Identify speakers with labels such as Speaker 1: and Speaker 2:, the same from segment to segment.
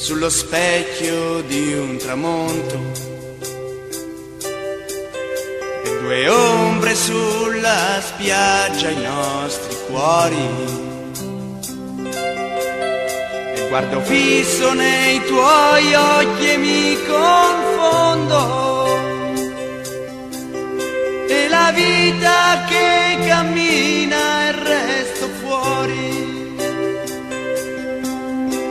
Speaker 1: sullo specchio di un tramonto. E due ombre sulla spiaggia i nostri cuori. E guardo fisso nei tuoi occhi e mi confondo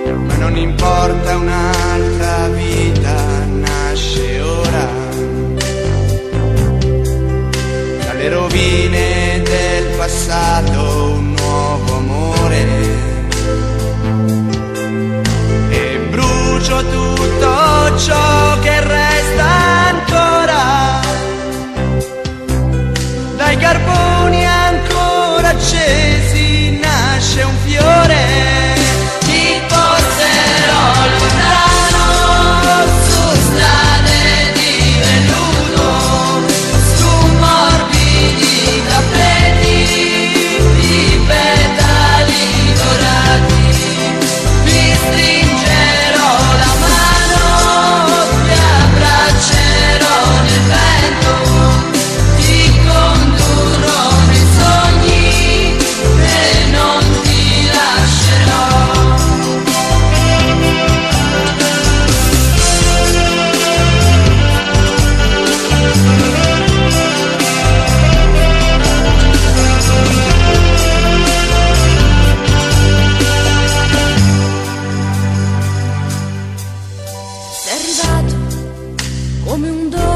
Speaker 1: ma non importa un'altra vita, nasce ora. Dalle rovine del passato 能的